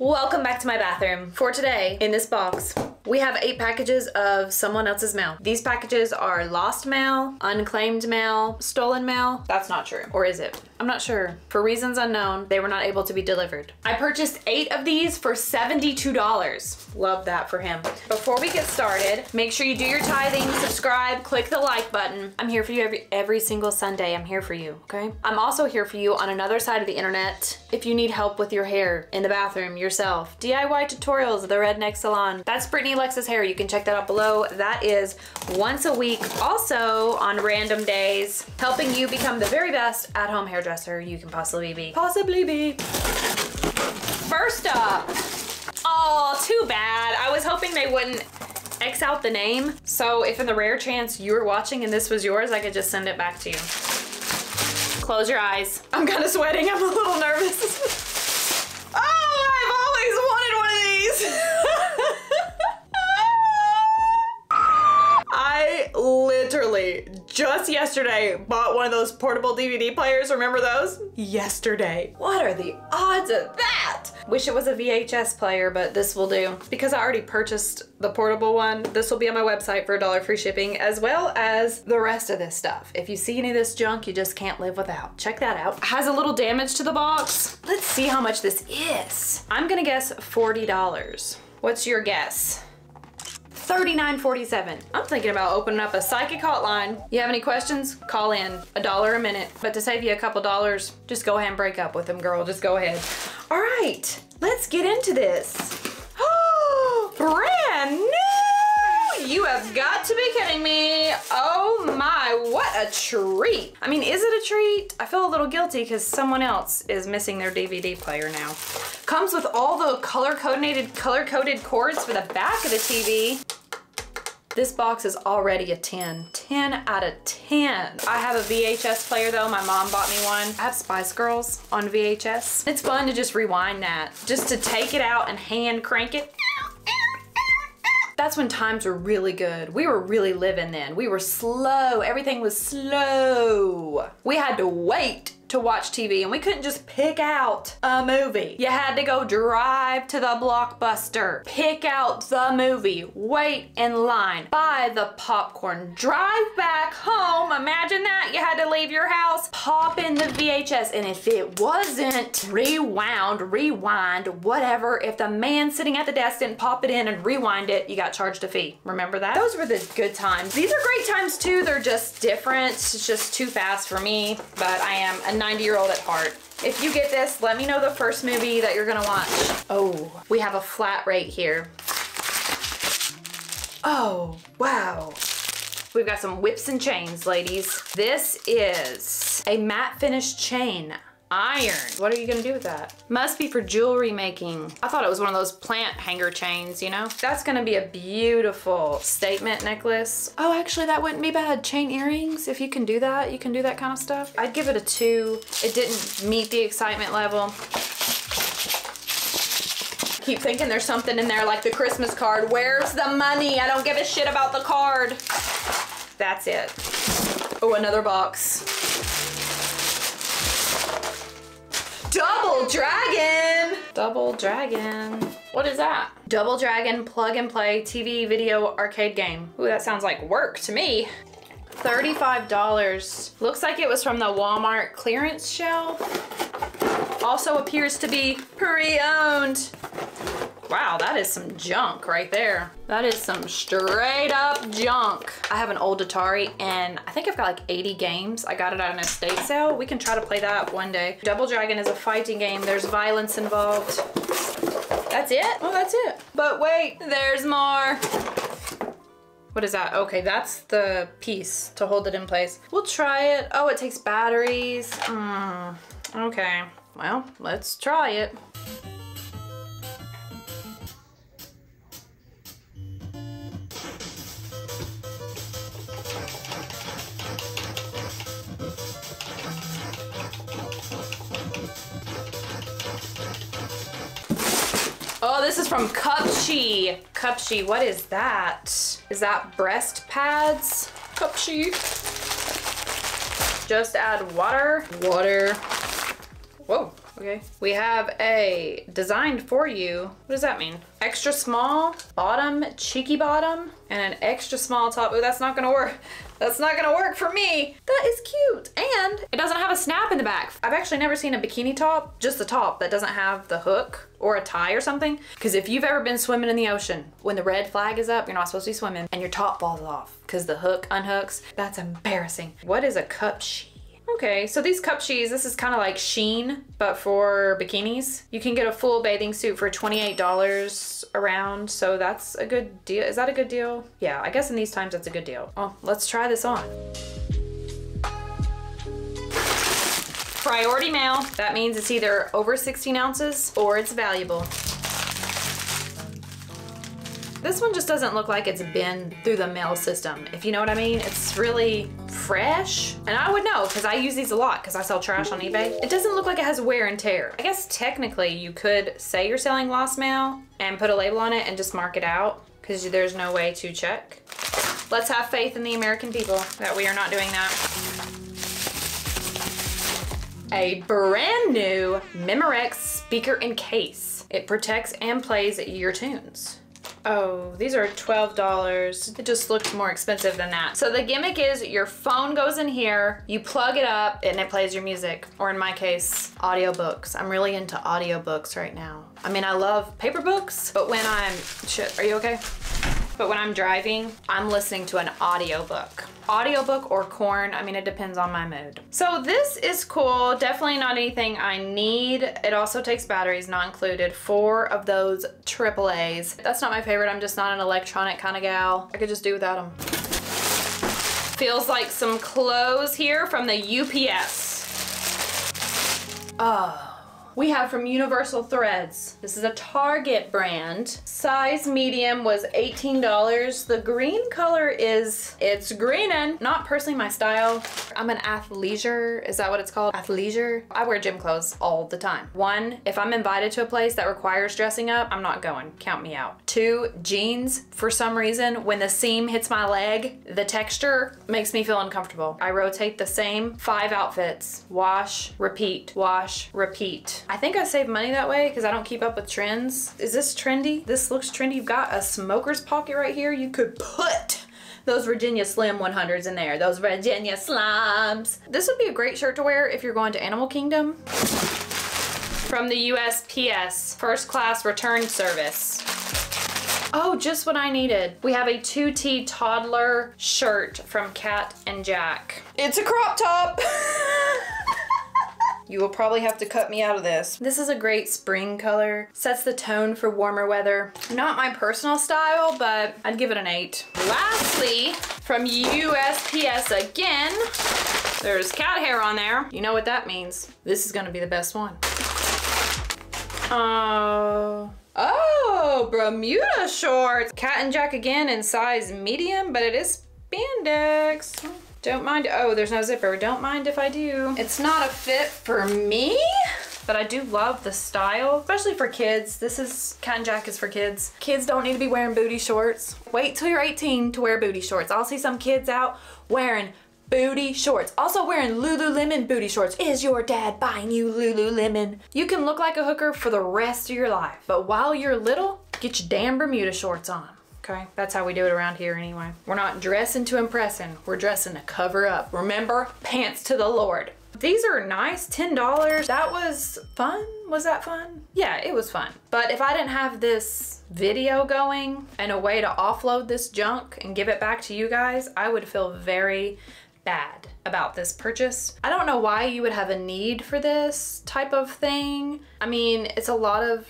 Welcome back to my bathroom. For today, in this box, we have eight packages of someone else's mail. These packages are lost mail, unclaimed mail, stolen mail. That's not true. Or is it? I'm not sure. For reasons unknown, they were not able to be delivered. I purchased eight of these for $72. Love that for him. Before we get started, make sure you do your tithing, subscribe, click the like button. I'm here for you every, every single Sunday. I'm here for you, okay? I'm also here for you on another side of the internet if you need help with your hair in the bathroom yourself. DIY tutorials, at The Redneck Salon. That's Brittnee Alexus Hair. You can check that out below. That is once a week. Also on random days, helping you become the very best at-home hairdresser you can possibly be. Possibly be. First up, oh, too bad. I was hoping they wouldn't X out the name. So if in the rare chance you were watching and this was yours, I could just send it back to you. Close your eyes. I'm kind of sweating. I'm a little nervous. yesterday bought one of those portable DVD players. Remember those? Yesterday. What are the odds of that? Wish it was a VHS player, but this will do. Because I already purchased the portable one, this will be on my website for a dollar free shipping, as well as the rest of this stuff. If you see any of this junk you just can't live without, check that out. Has a little damage to the box. Let's see how much this is. I'm gonna guess $40. What's your guess? $39.47. I'm thinking about opening up a psychic hotline. You have any questions? Call in. A dollar a minute. But to save you a couple dollars, just go ahead and break up with them, girl. Just go ahead. All right, let's get into this. Oh, brand! You have got to be kidding me. Oh my, what a treat. I mean, is it a treat? I feel a little guilty because someone else is missing their DVD player now. Comes with all the color-coordinated, color-coded cords for the back of the TV. This box is already a 10. 10 out of 10. I have a VHS player though. My mom bought me one. I have Spice Girls on VHS. It's fun to just rewind that. Just to take it out and hand crank it. That's when times were really good. We were really living then. We were slow. Everything was slow. We had to wait to watch TV and we couldn't just pick out a movie. You had to go drive to the blockbuster, pick out the movie, wait in line, buy the popcorn, drive back home. Imagine that. You had to leave your house, pop in the VHS, and if it wasn't rewound, rewind, whatever, if the man sitting at the desk didn't pop it in and rewind it, you got charged a fee. Remember that? Those were the good times. These are great times too. They're just different. It's just too fast for me, but I am a 90 year old at heart. If you get this, let me know the first movie that you're gonna watch. Oh, we have a flat rate here. Oh, wow. We've got some whips and chains, ladies. This is a matte finish chain. Iron. What are you gonna do with that? Must be for jewelry making. I thought it was one of those plant hanger chains, you know? That's gonna be a beautiful statement necklace. Oh, actually that wouldn't be bad. Chain earrings, if you can do that, you can do that kind of stuff. I'd give it a two. It didn't meet the excitement level. Keep thinking there's something in there like the Christmas card. Where's the money? I don't give a shit about the card. That's it. Oh, another box. Double Dragon! Double Dragon. What is that? Double Dragon plug and play TV video arcade game. Ooh, that sounds like work to me. $35. Looks like it was from the Walmart clearance shelf. Also appears to be pre-owned. Wow, that is some junk right there. That is some straight up junk. I have an old Atari and I think I've got like 80 games. I got it at an estate sale. We can try to play that one day. Double Dragon is a fighting game. There's violence involved. That's it? Oh, that's it. But wait, there's more. What is that? Okay, that's the piece to hold it in place. We'll try it. Oh, it takes batteries. Mm, okay, well, let's try it. Is from Cupshe. Cupshe, what is that? Is that breast pads? Cupshe. Just add water. Water. Whoa. Okay. We have a designed for you. What does that mean? Extra small bottom, cheeky bottom, and an extra small top. Oh, that's not gonna work. That's not gonna work for me. That is cute. And it doesn't have a snap in the back. I've actually never seen a bikini top, just the top, that doesn't have the hook or a tie or something. Because if you've ever been swimming in the ocean, when the red flag is up, you're not supposed to be swimming, and your top falls off because the hook unhooks, that's embarrassing. What is a Cupshe? Okay, so these cup sheets, this is kind of like Shein, but for bikinis. You can get a full bathing suit for $28 around, so that's a good deal. Is that a good deal? Yeah, I guess in these times that's a good deal. Oh, let's try this on. Priority mail. That means it's either over 16 ounces or it's valuable. This one just doesn't look like it's been through the mail system, if you know what I mean. It's really fresh. And I would know because I use these a lot because I sell trash on eBay. It doesn't look like it has wear and tear. I guess technically you could say you're selling lost mail and put a label on it and just mark it out because there's no way to check. Let's have faith in the American people that we are not doing that. A brand new Memorex speaker and case. It protects and plays your tunes. Oh, these are $12. It just looks more expensive than that. So the gimmick is your phone goes in here, you plug it up, and it plays your music. Or in my case, audiobooks. I'm really into audiobooks right now. I mean, I love paper books, but when I'm, shit, are you okay? But when I'm driving, I'm listening to an audiobook. Audiobook or corn, I mean, it depends on my mood. So this is cool. Definitely not anything I need. It also takes batteries, not included. Four of those AAAs. That's not my favorite. I'm just not an electronic kind of gal. I could just do without them. Feels like some clothes here from the UPS. Oh. We have from Universal Threads. This is a Target brand. Size medium was $18. The green color is, it's greenin'. Not personally my style. I'm an athleisure, is that what it's called? Athleisure? I wear gym clothes all the time. One, if I'm invited to a place that requires dressing up, I'm not going, count me out. Two, jeans, for some reason, when the seam hits my leg, the texture makes me feel uncomfortable. I rotate the same five outfits, wash, repeat, wash, repeat. I think I save money that way because I don't keep up with trends. Is this trendy? This looks trendy. You've got a smoker's pocket right here. You could put those Virginia Slim 100s in there. Those Virginia Slimes. This would be a great shirt to wear if you're going to Animal Kingdom. From the USPS, first class return service. Oh, just what I needed. We have a 2T toddler shirt from Cat and Jack. It's a crop top. You will probably have to cut me out of this. This is a great spring color. Sets the tone for warmer weather. Not my personal style, but I'd give it an eight. Lastly, from USPS again, there's cat hair on there. You know what that means. This is gonna be the best one. Oh. Oh, Bermuda shorts. Cat and Jack again in size medium, but it is spandex. Don't mind, oh, there's no zipper. Don't mind if I do. It's not a fit for me, but I do love the style, especially for kids. This is, cotton and Jack is for kids. Kids don't need to be wearing booty shorts. Wait till you're 18 to wear booty shorts. I'll see some kids out wearing booty shorts. Also wearing Lululemon booty shorts. Is your dad buying you Lululemon? You can look like a hooker for the rest of your life, but while you're little, get your damn Bermuda shorts on. Okay, that's how we do it around here anyway. We're not dressing to impressing, we're dressing to cover up. Remember, pants to the Lord. These are nice, $10. That was fun. Was that fun? Yeah, it was fun. But if I didn't have this video going and a way to offload this junk and give it back to you guys, I would feel very bad about this purchase. I don't know why you would have a need for this type of thing. I mean, it's a lot of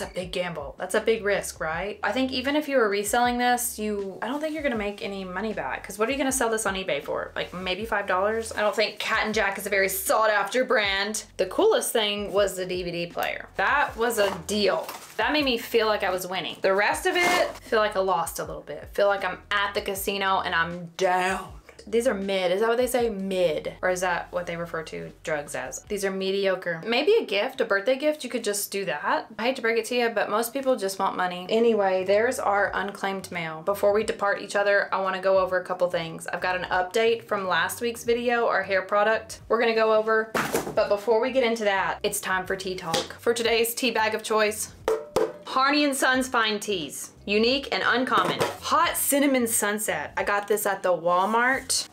it's a big gamble. That's a big risk, right? I think even if you were reselling this, you, I don't think you're gonna make any money back. Cause what are you gonna sell this on eBay for? Like maybe $5? I don't think Cat and Jack is a very sought after brand. The coolest thing was the DVD player. That was a deal. That made me feel like I was winning. The rest of it, feel like I lost a little bit. Feel like I'm at the casino and I'm down. These are mid. Is that what they say? Mid. Or is that what they refer to drugs as? These are mediocre. Maybe a gift, a birthday gift, you could just do that. I hate to break it to you, but most people just want money. Anyway, there's our unclaimed mail. Before we depart each other, I want to go over a couple things. I've got an update from last week's video, our hair product we're gonna go over. But before we get into that, it's time for tea talk. For today's tea bag of choice, Harney and Sons Fine Teas. Unique and uncommon. Hot Cinnamon Sunset. I got this at the Walmart.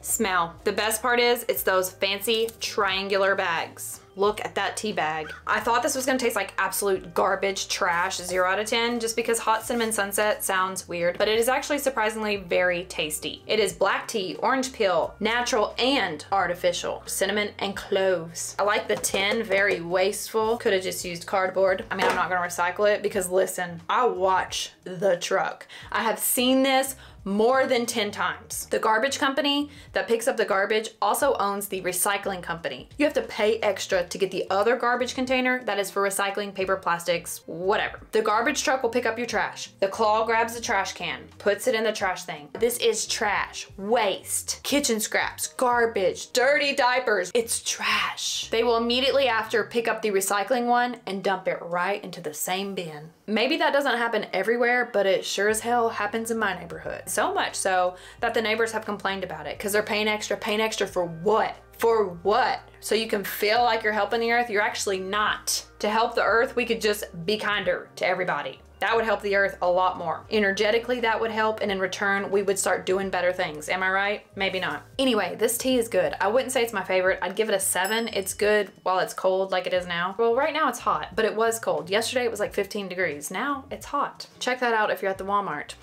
Smell. The best part is it's those fancy triangular bags. Look at that tea bag. I thought this was gonna taste like absolute garbage, trash, zero out of 10, just because hot cinnamon sunset sounds weird, but it is actually surprisingly very tasty. It is black tea, orange peel, natural and artificial, cinnamon and cloves. I like the tin, very wasteful. Could have just used cardboard. I mean, I'm not gonna recycle it because listen, I watch the truck. I have seen this more than 10 times. The garbage company that picks up the garbage also owns the recycling company. You have to pay extra to get the other garbage container that is for recycling paper, plastics, whatever. The garbage truck will pick up your trash. The claw grabs the trash can, puts it in the trash thing. This is trash, waste, kitchen scraps, garbage, dirty diapers. It's trash. They will immediately after pick up the recycling one and dump it right into the same bin. Maybe that doesn't happen everywhere, but it sure as hell happens in my neighborhood. So much so that the neighbors have complained about it because they're paying extra, paying extra for what? For what? So you can feel like you're helping the earth? You're actually not. To help the earth, we could just be kinder to everybody. That would help the earth a lot more. Energetically, that would help, and in return, we would start doing better things. Am I right? Maybe not. Anyway, this tea is good. I wouldn't say it's my favorite. I'd give it a seven. It's good while it's cold like it is now. Well, right now it's hot, but it was cold. Yesterday it was like 15 degrees. Now it's hot. Check that out if you're at the Walmart.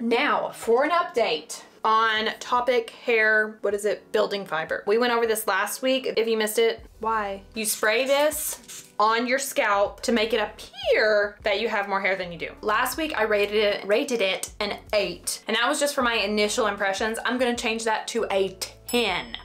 Now, for an update on Toppik hair, what is it, building fiber. We went over this last week. If you missed it, why? You spray this on your scalp to make it appear that you have more hair than you do. Last week I rated it, rated it an eight, and that was just for my initial impressions. I'm gonna change that to a 10.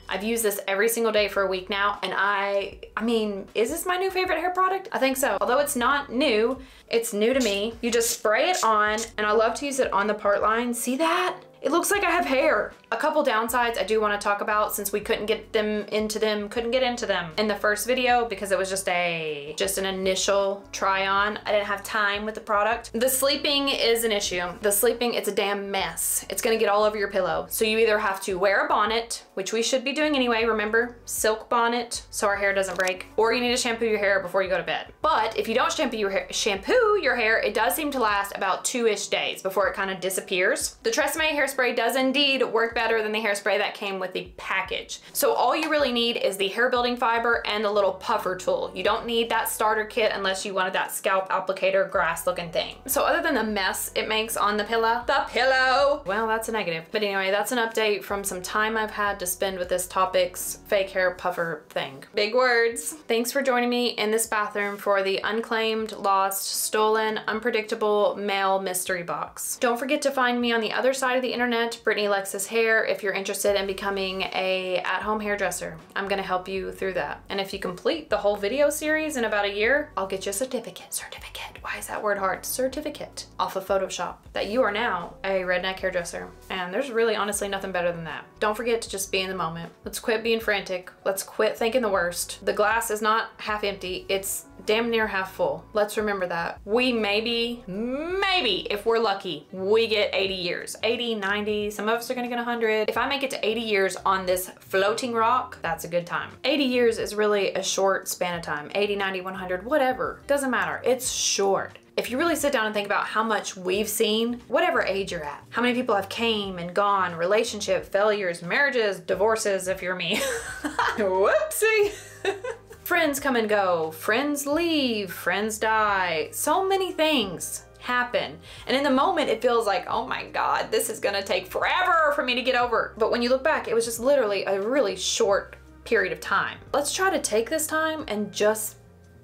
I've used this every single day for a week now, and I, I mean, is this my new favorite hair product? I think so. Although it's not new, it's new to me. You just spray it on, and I love to use it on the part line. See that? It looks like I have hair. A couple downsides I do want to talk about since we couldn't get them into them, couldn't get into them in the first video because it was just a, just an initial try on. I didn't have time with the product. The sleeping is an issue. The sleeping, it's a damn mess. It's gonna get all over your pillow. So you either have to wear a bonnet, which we should be doing anyway, remember? Silk bonnet, so our hair doesn't break, or you need to shampoo your hair before you go to bed. But if you don't shampoo your hair, shampoo your hair, it does seem to last about two-ish days before it kind of disappears. The Tresemme hairspray does indeed work better than the hairspray that came with the package. So all you really need is the hair building fiber and the little puffer tool. You don't need that starter kit unless you wanted that scalp applicator grass looking thing. So other than the mess it makes on the pillow, the pillow, well, that's a negative. But anyway, that's an update from some time I've had to spend with this Toppik's fake hair puffer thing. Big words. Thanks for joining me in this bathroom for the unclaimed, lost, stolen, unpredictable mail mystery box. Don't forget to find me on the other side of the internet Brittnee Alexus Hair, if you're interested in becoming a at-home hairdresser. I'm gonna help you through that. And if you complete the whole video series in about a year, I'll get you a certificate. Certificate. Why is that word hard? Certificate off of Photoshop that you are now a redneck hairdresser. And there's really honestly nothing better than that. Don't forget to just be in the moment. Let's quit being frantic. Let's quit thinking the worst. The glass is not half empty. It's damn near half full. Let's remember that. We maybe, maybe, if we're lucky, we get 80 years. 80, 90, some of us are gonna get 100. If I make it to 80 years on this floating rock, that's a good time. 80 years is really a short span of time. 80, 90, 100, whatever. Doesn't matter. It's short if you really sit down and think about how much we've seen, whatever age you're at, how many people have came and gone, relationship failures, marriages, divorces, if you're me. Whoopsie. Friends come and go, friends leave, friends die. So many things happen. And in the moment, it feels like, oh my God, this is gonna take forever for me to get over. But when you look back, it was just literally a really short period of time. Let's try to take this time and just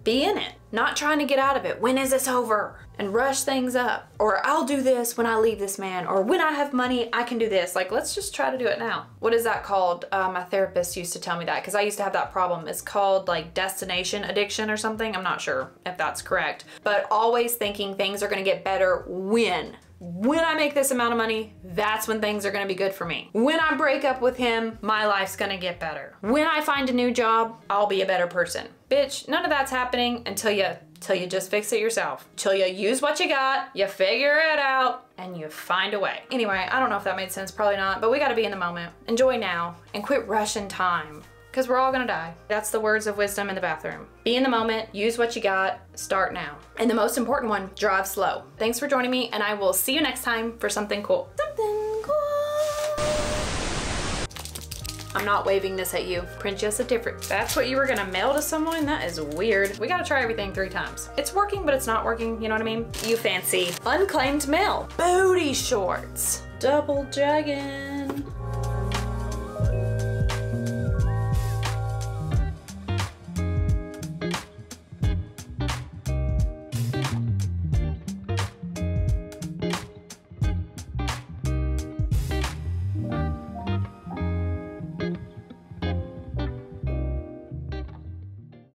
be in it, not trying to get out of it. When is this over? And rush things up. Or I'll do this when I leave this man. Or when I have money, I can do this. Like, let's just try to do it now. What is that called? Uh, my therapist used to tell me that because I used to have that problem. It's called like destination addiction or something. I'm not sure if that's correct. But always thinking things are going to get better when when I make this amount of money, that's when things are gonna be good for me. When I break up with him, my life's gonna get better. When I find a new job, I'll be a better person. Bitch, none of that's happening until you till you just fix it yourself. Till you use what you got, you figure it out, and you find a way. Anyway, I don't know if that made sense, probably not, but we gotta be in the moment. Enjoy now and quit rushing time because we're all gonna die. That's the words of wisdom in the bathroom. Be in the moment, use what you got, start now. And the most important one, drive slow. Thanks for joining me, and I will see you next time for something cool. Something cool. I'm not waving this at you. Print just a different. That's what you were gonna mail to someone? That is weird. We gotta try everything three times. It's working, but it's not working, you know what I mean? You fancy. Unclaimed mail. Booty shorts. Double dragon.